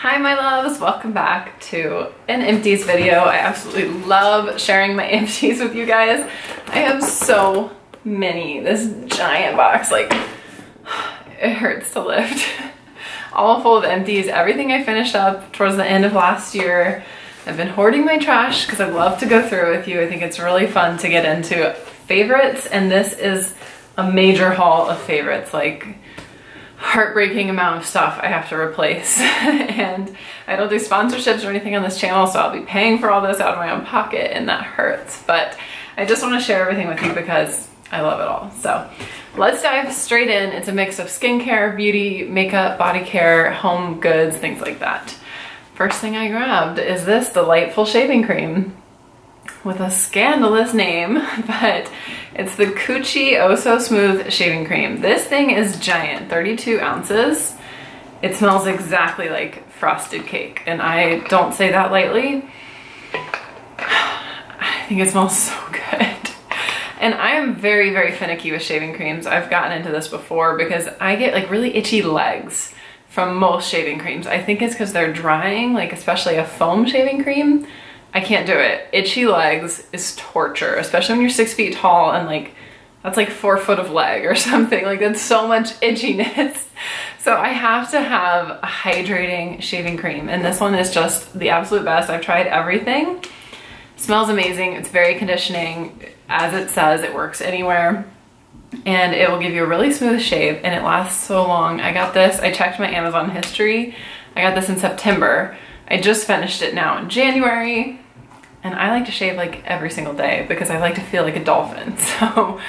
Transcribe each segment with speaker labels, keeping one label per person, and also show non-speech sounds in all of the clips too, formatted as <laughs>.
Speaker 1: Hi my loves, welcome back to an empties video. I absolutely love sharing my <laughs> empties with you guys. I have so many, this giant box, like <sighs> it hurts to lift. <laughs> All full of empties, everything I finished up towards the end of last year. I've been hoarding my trash because I love to go through with you. I think it's really fun to get into favorites and this is a major haul of favorites. Like heartbreaking amount of stuff I have to replace. <laughs> and I don't do sponsorships or anything on this channel, so I'll be paying for all this out of my own pocket and that hurts. But I just wanna share everything with you because I love it all. So let's dive straight in. It's a mix of skincare, beauty, makeup, body care, home goods, things like that. First thing I grabbed is this delightful shaving cream with a scandalous name, <laughs> but it's the Coochy Oh So Smooth Shaving Cream. This thing is giant, 32 ounces. It smells exactly like frosted cake, and I don't say that lightly. <sighs> I think it smells so <laughs> good. And I am very, very finicky with shaving creams. I've gotten into this before because I get like really itchy legs from most shaving creams. I think it's because they're drying, like especially a foam shaving cream. I can't do it. Itchy legs is torture, especially when you're six feet tall and like, that's like four foot of leg or <laughs> something. Like that's so much itchiness. <laughs> So I have to have a hydrating shaving cream. And this one is just the absolute best. I've tried everything. It Smells amazing. It's very conditioning. As it says, it works anywhere. And it will give you a really smooth shave and it lasts so long. I got this, I checked my Amazon history. I got this in September. I just finished it now in January and I like to shave like every single day because I like to feel like a dolphin. <laughs> So,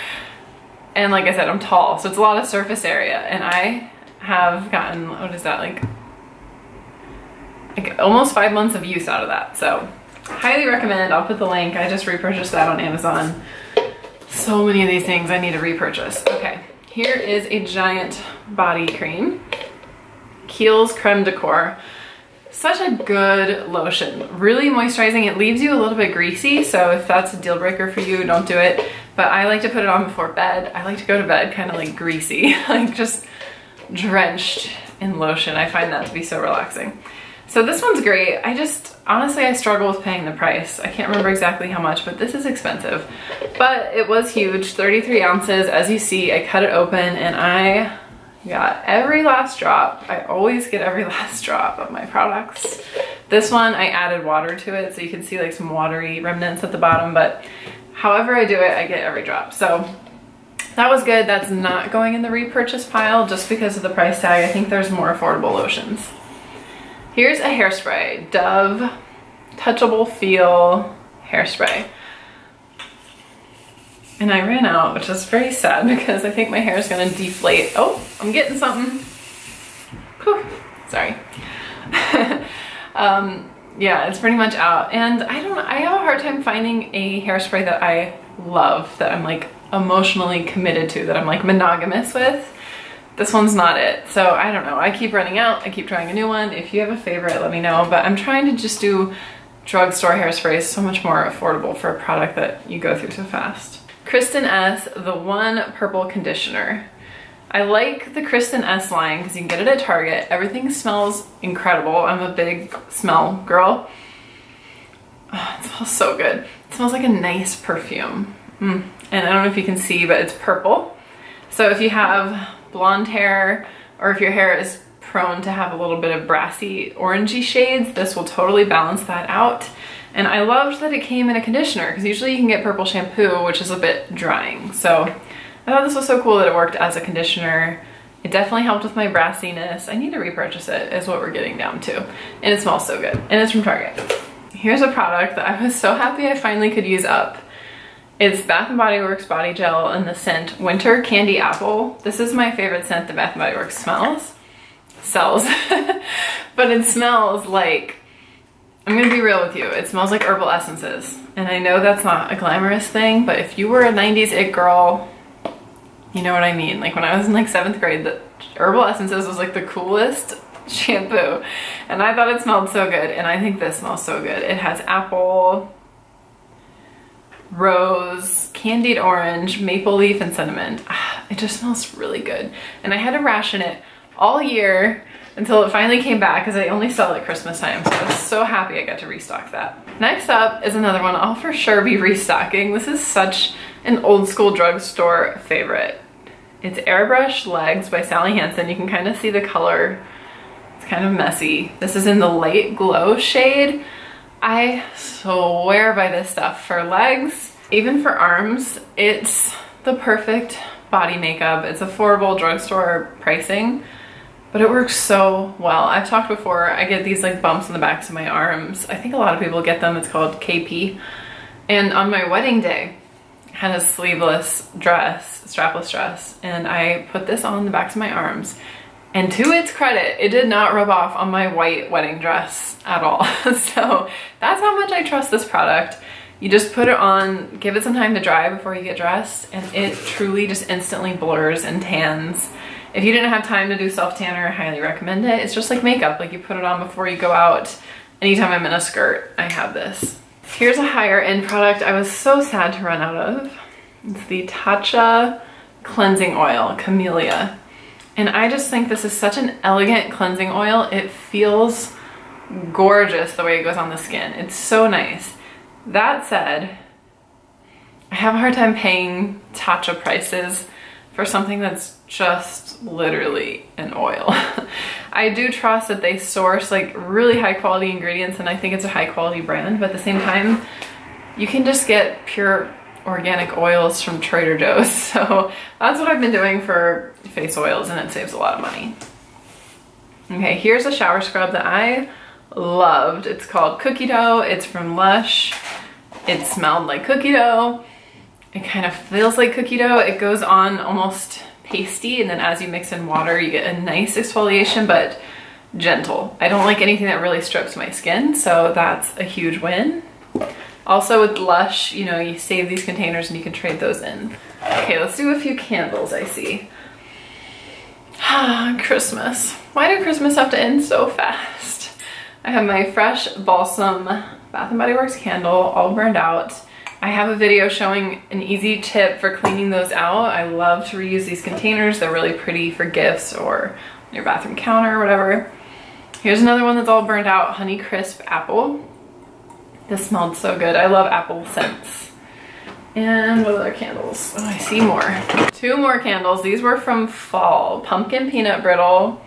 Speaker 1: and like I said, I'm tall, so it's a lot of surface area and I have gotten, what is that, like, like almost five months of use out of that. So highly recommend, I'll put the link. I just repurchased that on Amazon. So many of these things I need to repurchase. Okay, here is a giant body cream. Kiehl's Creme de Corps. Such a good lotion, really moisturizing. It leaves you a little bit greasy, so if that's a deal breaker for you, don't do it. But I like to put it on before bed. I like to go to bed kind of like greasy, <laughs> like just drenched in lotion. I find that to be so relaxing. So this one's great. I just, honestly, I struggle with paying the price. I can't remember exactly how much, but this is expensive. But it was huge, 33 ounces. As you see, I cut it open and I got every last drop. I always get every <laughs> last drop of my products. This one, I added water to it, so you can see like some watery remnants at the bottom, but however I do it, I get every drop. So that was good. That's not going in the repurchase pile just because of the price tag. I think there's more affordable lotions. Here's a hairspray, Dove Touchable Feel hairspray. And I ran out, which is very sad <laughs> because I think my hair is gonna deflate. Oh, I'm getting something. Whew, sorry. <laughs> um, yeah, it's pretty much out. And I don't, I have a hard time finding a hairspray that I love, that I'm like emotionally committed to, that I'm like monogamous with. This one's not it. So I don't know, I keep running out, I keep trying a new one. If you have a favorite, let me know. But I'm trying to just do drugstore hairspray is so much more affordable for a product that you go through so fast. Kristin Ess, the One Purple Conditioner. I like the Kristin Ess line because you can get it at Target. Everything smells incredible. I'm a big smell girl. Oh, it smells so good. It smells like a nice perfume. Mm. And I don't know if you can see, but it's purple. So if you have blonde hair or if your hair is prone to have a little bit of brassy orangey shades, this will totally balance that out. And I loved that it came in a conditioner because usually you can get purple shampoo, which is a bit drying. So I thought this was so cool that it worked as a conditioner. It definitely helped with my brassiness. I need to repurchase it is what we're getting down to. And it smells so good. And it's from Target. Here's a product that I was so happy I finally could use up. It's Bath & Body Works Body Gel in the scent Winter Candy Apple. This is my favorite scent that Bath & Body Works smells. Sells. <laughs> but it smells like I'm gonna be real with you. It smells like herbal essences. And I know that's not a glamorous thing, but if you were a 90s it girl, you know what I mean. Like when I was in like seventh grade, the herbal essences was like the coolest <laughs> shampoo. And I thought it smelled so good. And I think this smells so good. It has apple, rose, candied orange, maple leaf, and cinnamon. Ah, it just smells really good. And I had to ration it all year until it finally came back because I only sell it Christmas time. So I was so happy I got to restock that. Next up is another one I'll for sure be restocking. This is such an old school drugstore favorite. It's Airbrush Legs by Sally Hansen. You can kind of see the color. It's kind of messy. This is in the light glow shade. I swear by this stuff for legs, even for arms. It's the perfect body makeup. It's affordable drugstore pricing, but it works so well. I've talked before, I get these like bumps on the backs of my arms. I think a lot of people get them. It's called KP. And on my wedding day, I had a sleeveless dress, strapless dress, and I put this on the backs of my arms. And to its credit, it did not rub off on my white wedding dress at all. <laughs> so that's how much I trust this product. You just put it on, give it some time to dry before you get dressed, and it truly just instantly blurs and tans. If you didn't have time to do self-tanner, I highly recommend it. It's just like makeup, like you put it on before you go out. Anytime I'm in a skirt, I have this. Here's a higher end product I was so sad to run out of. It's the Tatcha Cleansing Oil, Camellia. And I just think this is such an elegant cleansing oil. It feels gorgeous the way it goes on the skin. It's so nice. That said, I have a hard time paying Tatcha prices for something that's just literally an oil. <laughs> I do trust that they source like really high quality ingredients and I think it's a high quality brand, but at the same time, you can just get pure organic oils from Trader Joe's. <laughs> So that's what I've been doing for face oils and it saves a lot of money. Okay, here's a shower scrub that I loved. It's called Cookie Dough. It's from Lush. It smelled like cookie dough. It kind of feels like cookie dough. It goes on almost pasty and then as you mix in water you get a nice exfoliation but gentle. I don't like anything that really strips my skin so that's a huge win. Also with Lush, you know, you save these containers and you can trade those in. Okay, let's do a few candles I see. Ah, <sighs> Christmas. Why did Christmas have to end so fast? I have my Fresh Balsam Bath & Body Works candle all burned out. I have a video showing an easy tip for cleaning those out. I love to reuse these containers. They're really pretty for gifts or your bathroom counter or whatever. Here's another one that's all burned out, Honey Crisp Apple. This smelled so good. I love apple scents. And what other candles? Oh, I see more. Two more candles. These were from fall. Pumpkin Peanut Brittle.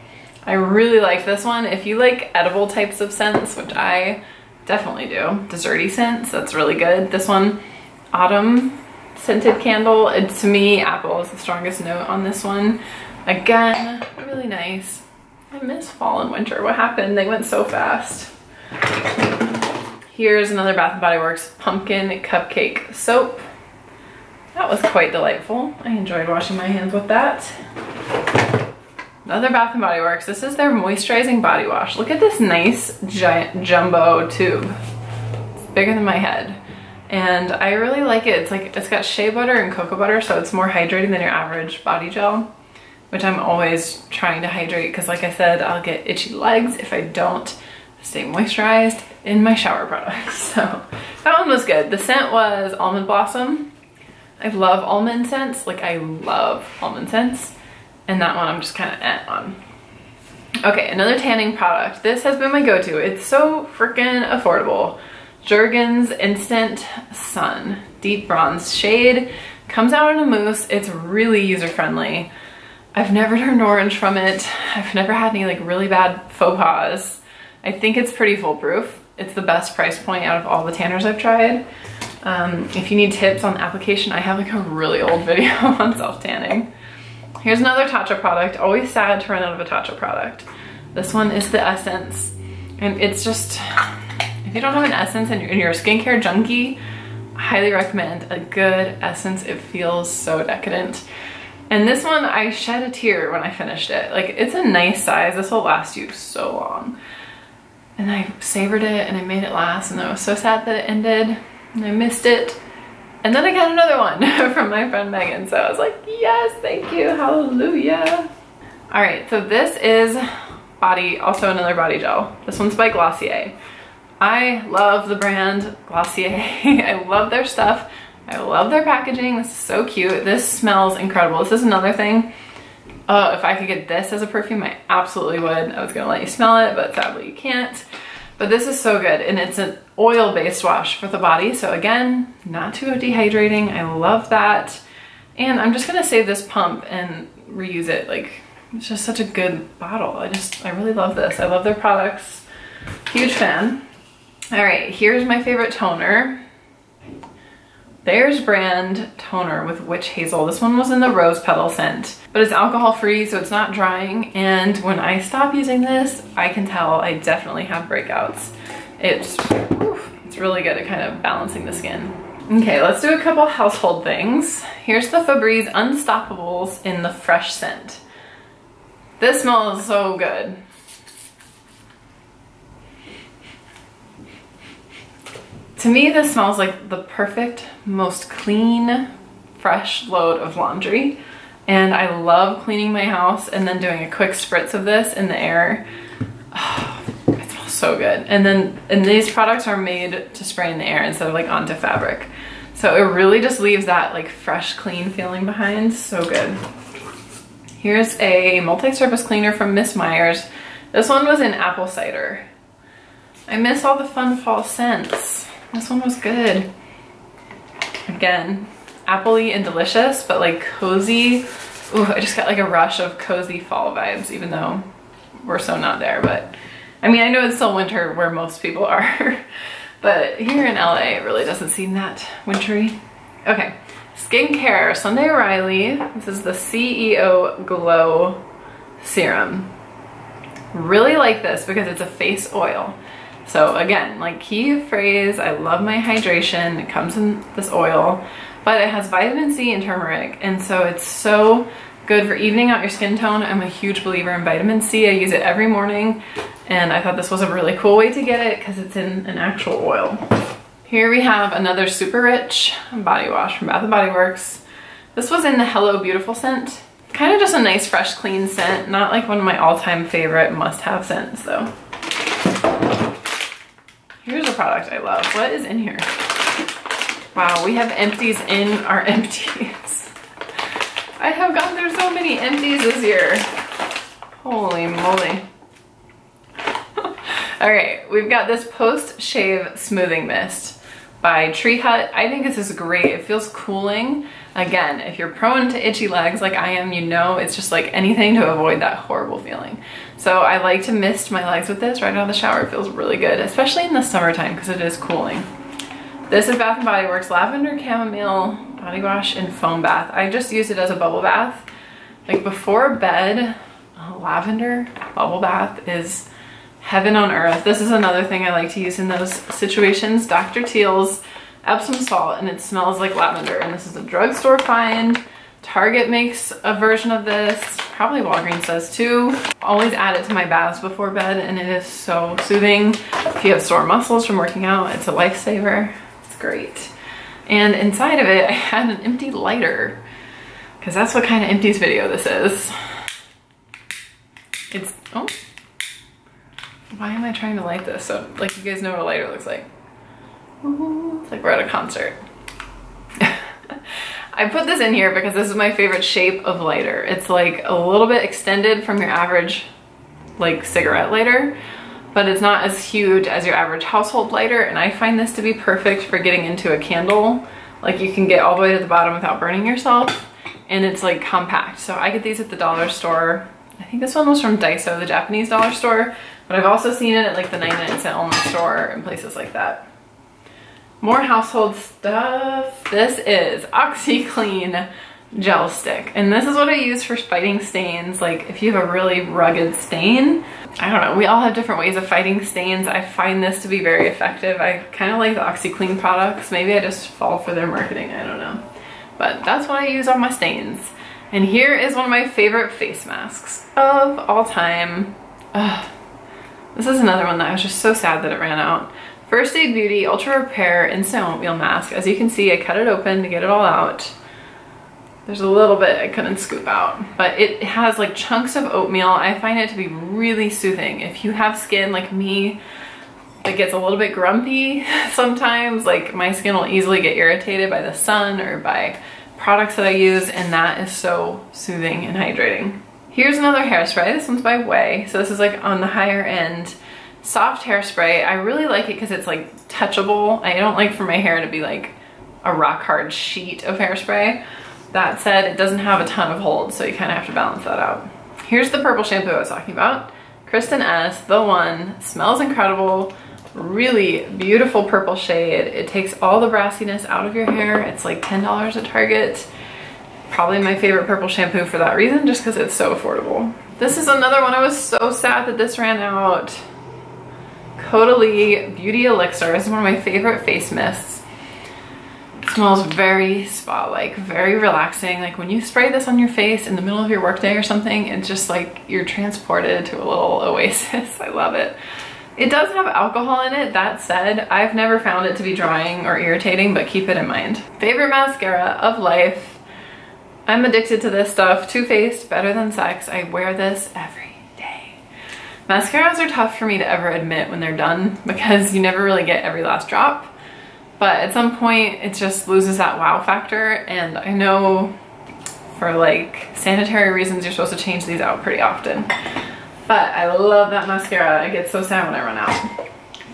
Speaker 1: I really like this one. If you like edible types of scents, which I definitely do, desserty scents, that's really good. This one, Autumn scented candle. It, to me, apple is the strongest note on this one. Again, really nice. I miss fall and winter. What happened? They went so fast. Here's another Bath & Body Works Pumpkin Cupcake Soap. That was quite delightful. I enjoyed washing my hands with that. Another Bath & Body Works. This is their moisturizing body wash. Look at this nice giant jumbo tube. It's bigger than my head. And I really like it. It's like, it's got shea butter and cocoa butter, so it's more hydrating than your average body gel, which I'm always trying to hydrate because like I said, I'll get itchy legs if I don't stay moisturized in my shower products. <laughs> So that one was good. The scent was Almond Blossom. I love almond scents. Like I love almond scents. And that one I'm just kind of eh on. Okay, another tanning product. This has been my go-to. It's so freaking affordable. Jergens Instant Sun Deep Bronze Shade. Comes out in a mousse. It's really user-friendly. I've never <laughs> turned orange from it. I've never had any like really bad faux pas. I think it's pretty foolproof. It's the best price point out of all the tanners I've tried. Um, if you need tips on application, I have like a really old <laughs> video on self-tanning. Here's another Tatcha product. Always sad to run out of a Tatcha product. This one is the Essence. And it's just, if you don't have an Essence and you're, a skincare junkie, I highly recommend a good Essence. It feels so decadent. And this one, I shed a tear when I finished it. Like, it's a nice size. This will last you so long. And I savored it and I made it last and I was so sad that it ended and I missed it. And then I got another one <laughs> from my friend Megan. So I was like, yes, thank you, hallelujah. All right, so this is body, also another body gel. This one's by Glossier. I love the brand Glossier. <laughs> I love their stuff. I love their packaging. This is so cute. This smells incredible. This is another thing. Oh, if I could get this as a perfume, I absolutely would. I was gonna let you smell it, but sadly you can't. But this is so good and it's an oil-based wash for the body. So again, not too dehydrating. I love that. And I'm just gonna save this pump and reuse it. Like, it's just such a good bottle. I just, I really love this. I love their products. Huge fan. All right, here's my favorite toner. Thayer's brand toner with witch hazel. This one was in the rose petal scent, but it's alcohol free, so it's not drying. And when I stop using this, I can tell I definitely have breakouts. It's, it's really good at kind of balancing the skin. Okay, let's do a couple household things. Here's the Febreze Unstoppables in the fresh scent. This smells so good. To me, this smells like the perfect, most clean, fresh load of laundry. And I love cleaning my house and then doing a quick spritz of this in the air. Oh, <sighs> it smells so good. And then, and these products are made to spray in the air instead of like onto fabric. So it really just leaves that like fresh, clean feeling behind. So good. Here's a multi-surface cleaner from Miss Meyer's. This one was in apple cider. I miss all the fun fall scents. This one was good. Again, appley and delicious, but like cozy. Ooh, I just got like a rush of cozy fall vibes, even though we're so not there. But I mean, I know it's still winter where most people <laughs> are, but here in LA, it really doesn't seem that wintry. Okay, skincare, Sunday Riley. This is the CEO Glow Serum. Really like this because it's a face oil. So again, like key phrase, I love my hydration. It comes in this oil, but it has vitamin C and turmeric. And so it's so good for evening out your skin tone. I'm a huge believer in vitamin C. I use it every morning. And I thought this was a really cool way to get it because it's in an actual oil. Here we have another super rich body wash from Bath & Body Works. This was in the Hello Beautiful scent. Kind of just a nice, fresh, clean scent. Not like one of my all-time favorite must-have scents though. Here's a product I love. What is in here? Wow, we have empties in our <laughs> empties. I have gone through so many empties this year. Holy moly. <laughs> All right, we've got this post-shave smoothing mist by Tree Hut. I think this is great. It feels cooling. Again, if you're prone to itchy legs like I am, you know it's just like anything to avoid that horrible feeling. So I like to mist my legs with this right out of the shower. It feels really good, especially in the summertime because it is cooling. This is Bath & Body Works Lavender Chamomile Body Wash and Foam Bath. I just use it as a bubble bath. Like before bed, lavender bubble bath is heaven on earth. This is another thing I like to use in those situations. Dr. Teal's Epsom salt and it smells like lavender. And this is a drugstore find. Target makes a version of this. Probably Walgreens does too. Always add it to my baths before bed and it is so soothing. If you have sore muscles from working out, it's a lifesaver. It's great. And inside of it, I had an empty lighter because that's what kind of empties video this is. It's, oh, why am I trying to light this? So like you guys know what a lighter looks like. It's like we're at a concert. <laughs> I put this in here because this is my favorite shape of lighter. It's like a little bit extended from your average like cigarette lighter, but it's not as huge as your average household lighter. And I find this to be perfect for getting into a candle. Like you can get all the way to the bottom without burning yourself. And it's like compact. So I get these at the dollar store. I think this one was from Daiso, the Japanese dollar store. But I've also seen it at like the 99 cent only store and places like that. More household stuff. This is OxiClean gel stick. And this is what I use for fighting stains. Like if you have a really rugged stain, I don't know, we all have different ways of fighting stains. I find this to be very effective. I kind of like the OxiClean products. Maybe I just fall for their marketing, I don't know. But that's what I use on my stains. And here is one of my favorite face masks of all time. Ugh. This is another one that I was just so sad that it ran out. First Aid Beauty Ultra Repair Instant Oatmeal Mask. As you can see, I cut it open to get it all out. There's a little bit I couldn't scoop out, but it has like chunks of oatmeal. I find it to be really soothing. If you have skin like me that gets a little bit grumpy <laughs> sometimes, like my skin will easily get irritated by the sun or by products that I use, and that is so soothing and hydrating. Here's another hairspray. This one's by Way. So this is like on the higher end soft hairspray. I really like it because it's like touchable. I don't like for my hair to be like a rock hard sheet of hairspray. That said, it doesn't have a ton of hold, so you kind of have to balance that out. Here's the purple shampoo I was talking about. Kristin Ess, the one, smells incredible, really beautiful purple shade. It takes all the brassiness out of your hair. It's like $10 at Target. Probably my favorite purple shampoo for that reason, just because it's so affordable. This is another one. I was so sad that this ran out. Caudalie Beauty Elixir. Is one of my favorite face mists. It smells very spa-like, very relaxing. Like when you spray this on your face in the middle of your workday or something, it's just like you're transported to a little oasis. <laughs> I love it. It does have alcohol in it. That said, I've never found it to be drying or irritating, but keep it in mind. Favorite mascara of life I'm addicted to this stuff. Too Faced, Better Than Sex. I wear this every. Mascaras are tough for me to ever admit when they're done because you never really get every last drop. But at some point it just loses that wow factor and I know for like sanitary reasons you're supposed to change these out pretty often. But I love that mascara. I get so sad when I run out.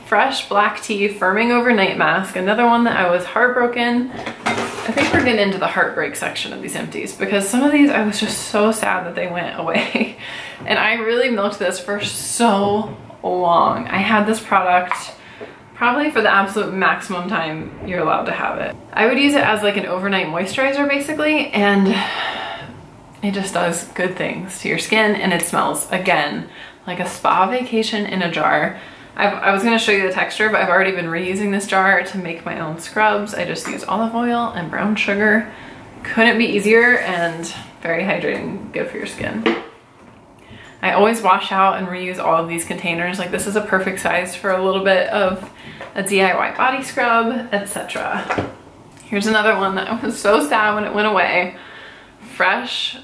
Speaker 1: Fresh Black Tea Firming Overnight Mask. Another one that I was heartbroken I think we're getting into the heartbreak section of these empties because some of these I was just so sad that they went away. <laughs> And I really milked this for so long. I had this product probably for the absolute maximum time you're allowed to have it. I would use it as like an overnight moisturizer basically and it just does good things to your skin and it smells again like a spa vacation in a jar I've, i was gonna show you the texture, but I've already been reusing this jar to make my own scrubs. I just use olive oil and brown sugar. Couldn't be easier and very hydrating, good for your skin. I always wash out and reuse all of these containers. Like this is a perfect size for a little bit of a DIY body scrub, etc. Here's another one that I <laughs> was so sad when it went away. Fresh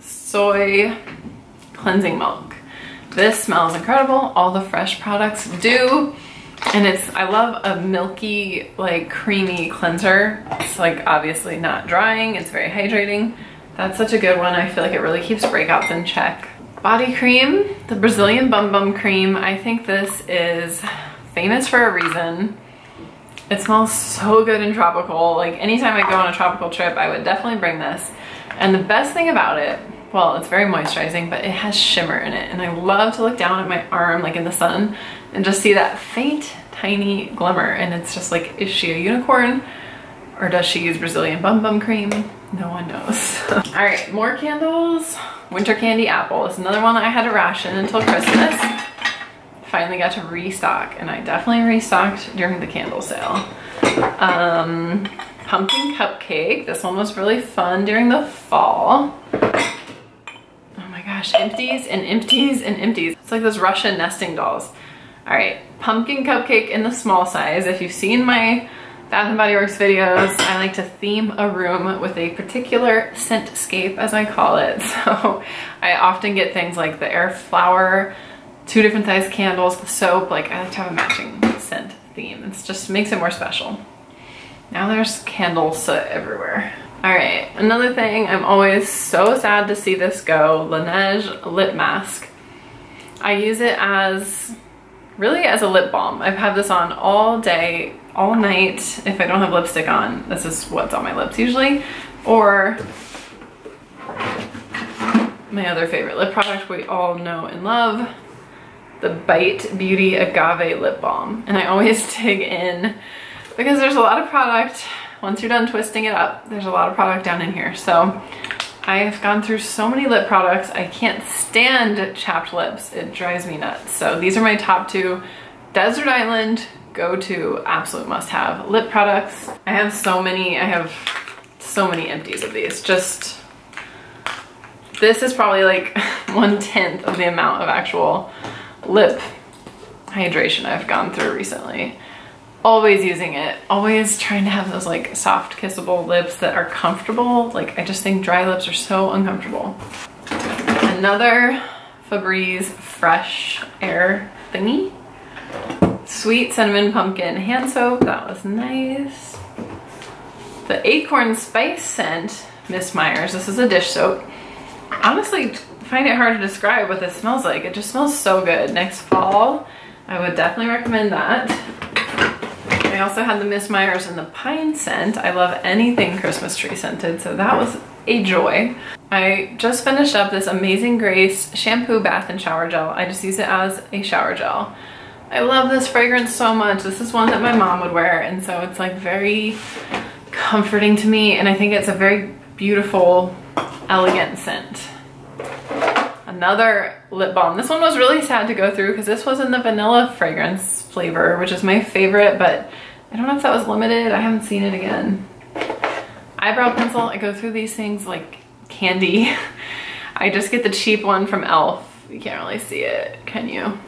Speaker 1: soy cleansing milk. This smells incredible. All the fresh products do. And it's, I love a milky, like creamy cleanser. It's like obviously not drying. It's very hydrating. That's such a good one. I feel like it really keeps breakouts in check. Body cream, the Brazilian Bum Bum Cream. I think this is famous for a reason. It smells so good and tropical. Like anytime I go on a tropical trip, I would definitely bring this. And the best thing about it well, it's very moisturizing, but it has shimmer in it. And I love to look down at my arm, like in the sun, and just see that faint, tiny glimmer. And it's just like, is she a unicorn? Or does she use Brazilian Bum Bum Cream? No one knows. <laughs> All right, more candles. Winter Candy Apple is another one that I had to ration until Christmas. Finally got to restock, and I definitely restocked during the candle sale. Um, pumpkin Cupcake. This one was really fun during the fall Oh my gosh, empties and empties and empties. It's like those Russian nesting dolls. All right, pumpkin cupcake in the small size. If you've seen my Bath & Body Works videos, I like to theme a room with a particular scentscape, as I call it. <laughs> So I often get things like the air flower, two different size candles, the soap, like I like to have a matching scent theme. It just makes it more special. Now there's candle soot everywhere. All right, another thing, I'm always so sad to see this go, Laneige Lip Mask. I use it as, really as a lip balm. I've had this on all day, all night. If I don't have lipstick on, this is what's on my lips usually. Or my other favorite lip product we all know and love, the Bite Beauty Agave Lip Balm. And I always <laughs> dig in because there's a lot of product once you're done twisting it up, there's a lot of product down in here. So I've gone through so many lip products. I can't stand chapped lips. It drives me nuts. So these are my top two Desert Island go-to absolute must-have lip products. I have so many, I have so many empties of these. Just, this is probably like <laughs> one-tenth of the amount of actual lip hydration I've gone through recently. Always using it. Always trying to have those like soft kissable lips that are comfortable. Like I just think dry lips are so uncomfortable. Another Febreze fresh air thingy sweet cinnamon pumpkin hand soap that was nice the acorn spice scent Miss Myers, this is a dish soap honestly find it hard to describe what this smells like. It just smells so good. Next fall, I would definitely recommend that. I also had the Miss Myers and the pine scent. I love anything Christmas tree scented, so that was a joy. I just finished up this Amazing Grace shampoo bath and shower gel. I just use it as a shower gel. I love this fragrance so much. This is one that my mom would wear and so it's like very comforting to me and I think it's a very beautiful, elegant scent. Another lip balm. This one was really sad to go through because this was in the vanilla fragrance flavor, which is my favorite, but I don't know if that was limited. I haven't seen it again. Eyebrow pencil, I go through these things like candy. <laughs> I just get the cheap one from e.l.f. You can't really see it, can you?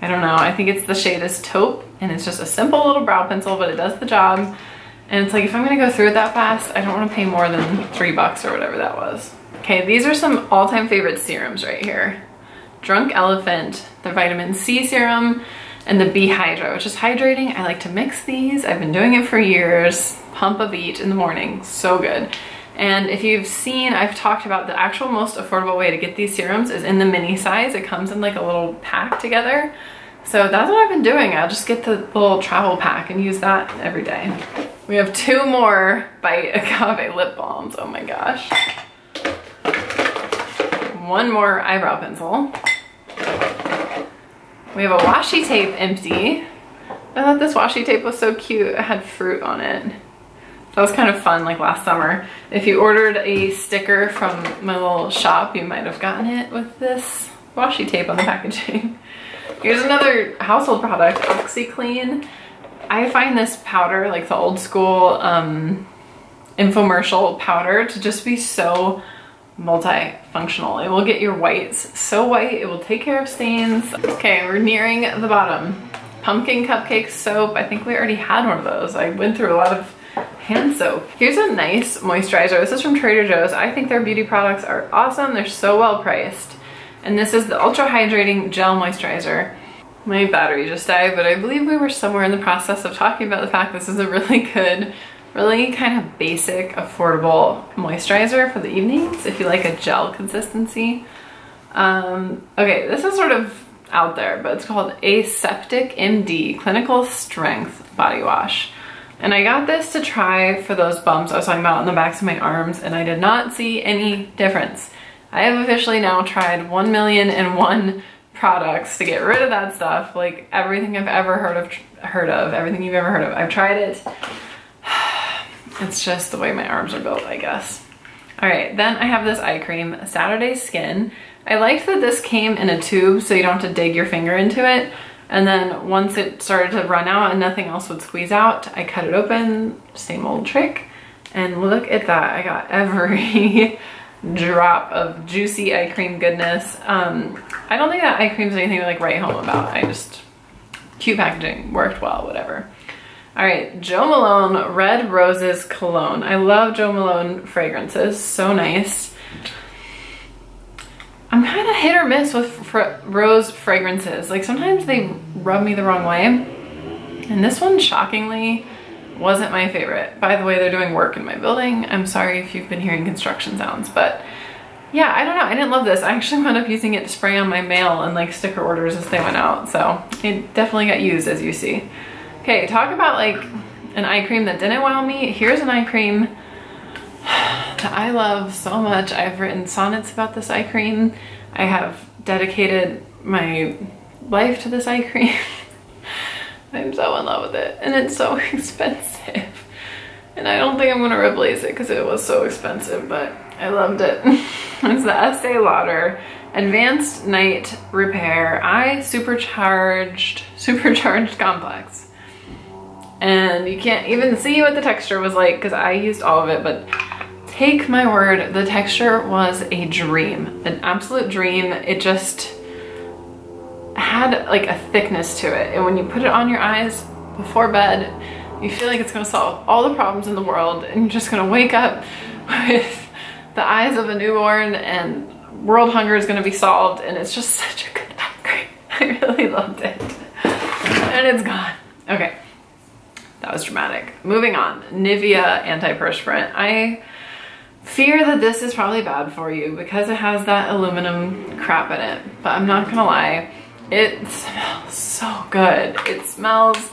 Speaker 1: I don't know, I think it's the shade is taupe and it's just a simple little brow pencil, but it does the job. And it's like, if I'm gonna go through it that fast, I don't wanna pay more than three bucks or whatever that was. Okay, these are some all-time favorite serums right here. Drunk Elephant, the vitamin C serum, and the B Hydra, which is hydrating. I like to mix these. I've been doing it for years. Pump of each in the morning, so good. And if you've seen, I've talked about the actual most affordable way to get these serums is in the mini size. It comes in like a little pack together. So that's what I've been doing. I'll just get the little travel pack and use that every day. We have two more Bite <laughs> Agave lip balms. Oh my gosh. One more eyebrow pencil. We have a washi tape empty. I thought this washi tape was so cute. It had fruit on it. That was kind of fun like last summer. If you ordered a sticker from my little shop, you might have gotten it with this washi tape on the packaging. <laughs> Here's another household product, OxiClean. I find this powder, like the old school um, infomercial powder, to just be so multifunctional. It will get your whites so white, it will take care of stains. Okay, we're nearing the bottom. Pumpkin cupcake soap. I think we already had one of those. I went through a lot of hand soap. Here's a nice moisturizer. This is from Trader Joe's. I think their beauty products are awesome. They're so well priced. And this is the Ultra Hydrating Gel Moisturizer. My battery just died, but I believe we were somewhere in the process of talking about the fact this is a really good, really kind of basic, affordable moisturizer for the evenings if you like a gel consistency. Um, okay, this is sort of out there, but it's called Aseptic MD Clinical Strength Body Wash. And I got this to try for those bumps I was talking about on the backs of my arms and I did not see any difference. I have officially now tried 1 million and one products to get rid of that stuff. Like everything I've ever heard of, heard of, everything you've ever heard of. I've tried it. <sighs> It's just the way my arms are built, I guess. All right, then I have this eye cream, Saturday Skin. I liked that this came in a tube so you don't have to dig your finger into it. And then once it started to run out and nothing else would squeeze out, I cut it open, same old trick. And look at that, I got every <laughs> drop of juicy eye cream goodness. Um, I don't think that eye cream is anything to like write home about. I just, cute packaging, worked well, whatever. All right, Jo Malone Red Roses Cologne. I love Jo Malone fragrances, so nice. I'm kind of hit or miss with fr rose fragrances. Like sometimes they rub me the wrong way. And this one, shockingly, wasn't my favorite. By the way, they're doing work in my building. I'm sorry if you've been hearing construction sounds, but yeah, I don't know. I didn't love this. I actually wound up using it to spray on my mail and like sticker orders as they went out. So it definitely got used as you see. Okay, talk about like an eye cream that didn't wow me. Here's an eye cream <sighs> I love so much. I've written sonnets about this eye cream. I have dedicated my life to this eye cream. <laughs> I'm so in love with it and it's so <laughs> expensive. And I don't think I'm gonna replace it because it was so expensive, but I loved it. <laughs> it's the Estee Lauder Advanced Night Repair Eye Supercharged, Supercharged Complex. And you can't even see what the texture was like because I used all of it, but take my word, the texture was a dream, an absolute dream. It just had like a thickness to it. And when you put it on your eyes before bed, you feel like it's gonna solve all the problems in the world and you're just gonna wake up <laughs> with the eyes of a newborn and world hunger is gonna be solved and it's just <laughs> such a good eye I really loved it. And it's gone. Okay, that was dramatic. Moving on, Nivea Anti-Perspirant. I fear that this is probably bad for you because it has that aluminum crap in it. But I'm not gonna lie, it smells so good. It smells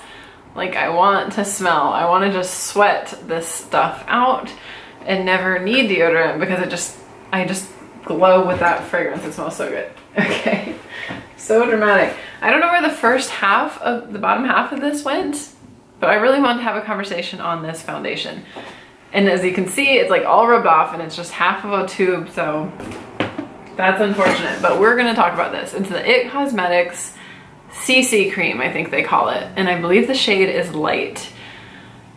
Speaker 1: like I want to smell. I want to just sweat this stuff out and never need deodorant because it just, I just glow with that fragrance. It smells so good. <laughs> Okay, so dramatic. I don't know where the first half of the bottom half of this went, but I really want to have a conversation on this foundation. And as you can see, it's like all rubbed off and it's just half of a tube. So that's unfortunate, but we're gonna talk about this. It's the IT Cosmetics CC cream, I think they call it. And I believe the shade is light.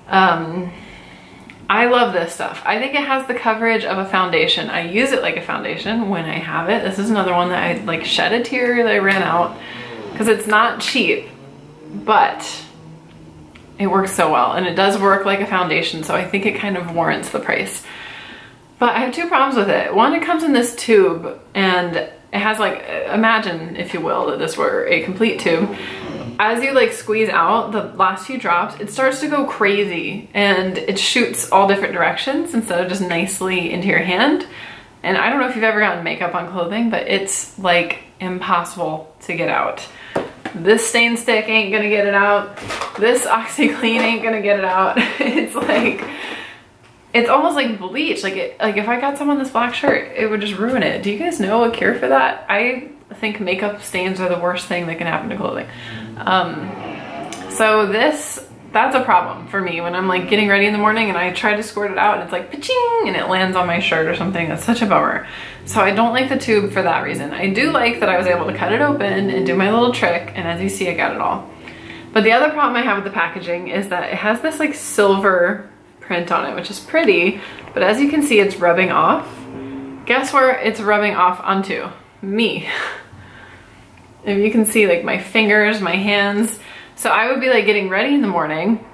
Speaker 1: Um, I love this stuff. I think it has the coverage of a foundation. I use it like a foundation when I have it. This is another one that I like shed a tear that I ran out because it's not cheap, but it works so well and it does work like a foundation. So I think it kind of warrants the price. But I have two problems with it. One, it comes in this tube and it has like, imagine if you will, that this were a complete tube as you like squeeze out the last few drops, it starts to go crazy and it shoots all different directions instead of just nicely into your hand. And I don't know if you've ever gotten makeup on clothing, but it's like impossible to get out. This stain stick ain't gonna get it out. This OxiClean ain't gonna get it out. <laughs> it's like, it's almost like bleach. Like it, like if I got some on this black shirt, it would just ruin it. Do you guys know a cure for that? I think makeup stains are the worst thing that can happen to clothing. Um, so this, that's a problem for me when I'm like getting ready in the morning and I try to squirt it out and it's like ching and it lands on my shirt or something. That's such a bummer. So I don't like the tube for that reason. I do like that I was able to cut it open and do my little trick and as you see I got it all. But the other problem I have with the packaging is that it has this like silver print on it, which is pretty, but as you can see, it's rubbing off. Guess where it's rubbing off onto? Me. <laughs> If you can see like my fingers, my hands. So I would be like getting ready in the morning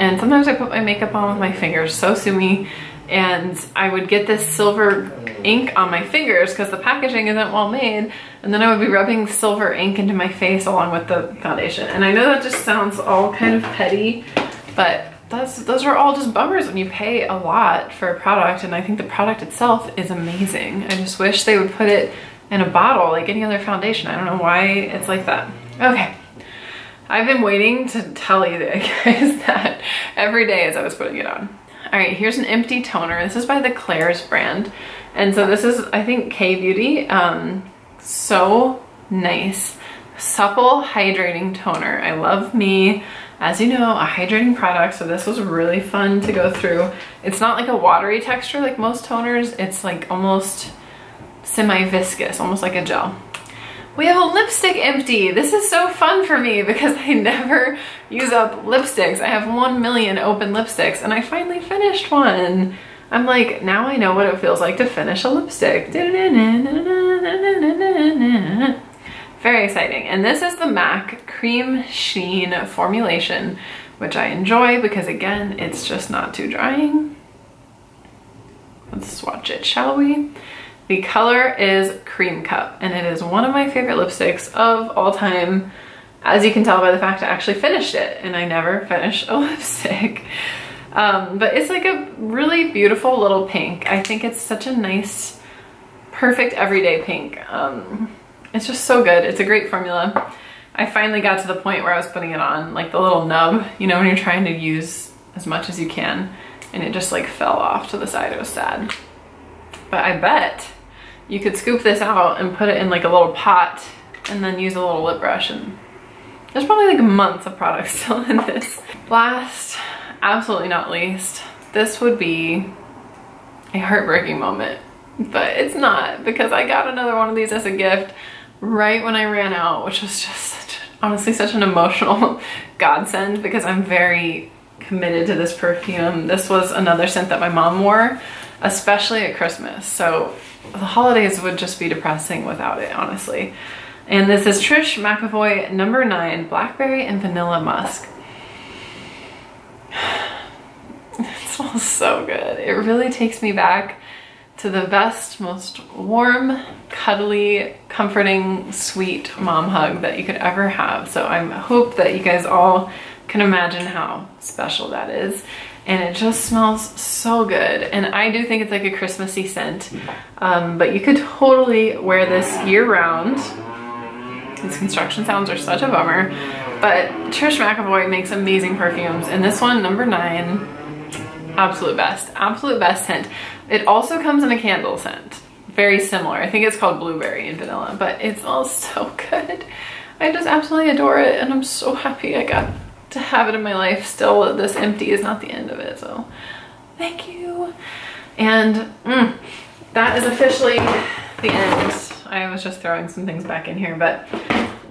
Speaker 1: and sometimes I put my makeup on with my fingers, so sue me. And I would get this silver ink on my fingers because the packaging isn't well made. And then I would be rubbing silver ink into my face along with the foundation. And I know that just sounds all kind of petty, but that's, those are all just bummers when you pay a lot for a product. And I think the product itself is amazing. I just wish they would put it in a bottle like any other foundation. I don't know why it's like that. Okay. I've been waiting to tell you <laughs> guys that every day as I was putting it on. All right, here's an empty toner. This is by the Klairs brand. And so this is, I think, K-Beauty. Um, so nice. Supple hydrating toner. I love me, as you know, a hydrating product. So this was really fun to go through. It's not like a watery texture like most toners. It's like almost semi-viscous, almost like a gel. We have a lipstick empty. This is so fun for me because I never use up lipsticks. I have 1 million open lipsticks and I finally finished one. I'm like, now I know what it feels like to finish a lipstick. Very exciting. And this is the MAC Cream Sheen formulation, which I enjoy because again, it's just not too drying. Let's swatch it, shall we? The color is Cream Cup, and it is one of my favorite lipsticks of all time, as you can tell by the fact I actually finished it, and I never finish a <laughs> lipstick. Um, but it's like a really beautiful little pink. I think it's such a nice, perfect everyday pink. Um, it's just so good. It's a great formula. I finally got to the point where I was putting it on, like the little nub, you know, when you're trying to use as much as you can, and it just like fell off to the side. It was sad. But I bet you could scoop this out and put it in like a little pot and then use a little lip brush and there's probably like months of product <laughs> still in this. Last, absolutely not least, this would be a heartbreaking moment, but it's not because I got another one of these as a gift right when I ran out, which was just honestly such an emotional <laughs> godsend because I'm very committed to this perfume. This was another scent that my mom wore, especially at Christmas. So the holidays would just be depressing without it, honestly. And this is Trish McEvoy number nine, Blackberry and Vanilla Musk. <sighs> It smells so good. It really takes me back to the best, most warm, cuddly, comforting, sweet mom hug that you could ever have. So I hope that you guys all can imagine how special that is. And it just smells so good. And I do think it's like a Christmassy scent, um, but you could totally wear this year round. These construction sounds are such a bummer, but Trish McEvoy makes amazing perfumes, and this one, number nine, absolute best, absolute best scent. It also comes in a candle scent, very similar. I think it's called blueberry and vanilla, but it smells <laughs> so good. I just absolutely adore it, and I'm so happy I got to have it in my life. Still, this empty is not the end of it, so thank you. And mm, that is officially the end. I was just throwing some things back in here, but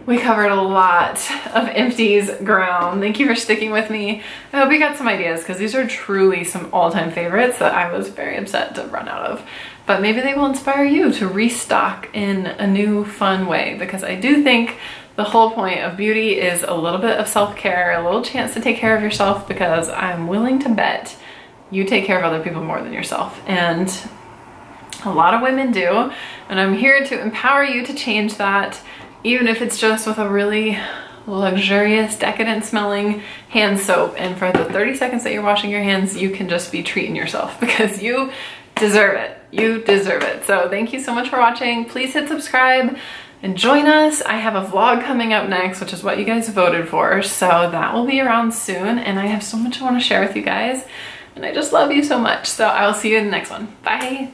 Speaker 1: we covered a lot of empties ground. Thank you for sticking with me. I hope you got some ideas because these are truly some all-time favorites that I was very upset to run out of. But maybe they will inspire you to restock in a new fun way because I do think the whole point of beauty is a little bit of self-care, a little chance to take care of yourself because I'm willing to bet you take care of other people more than yourself. And a lot of women do. And I'm here to empower you to change that, even if it's just with a really luxurious, decadent smelling hand soap. And for the 30 seconds that you're washing your hands, you can just be treating yourself <laughs> because you deserve it. You deserve it. So thank you so much for watching. Please hit subscribe and join us. I have a vlog coming up next, which is what you guys voted for. So that will be around soon. And I have so much I want to share with you guys. And I just love you so much. So I will see you in the next one. Bye.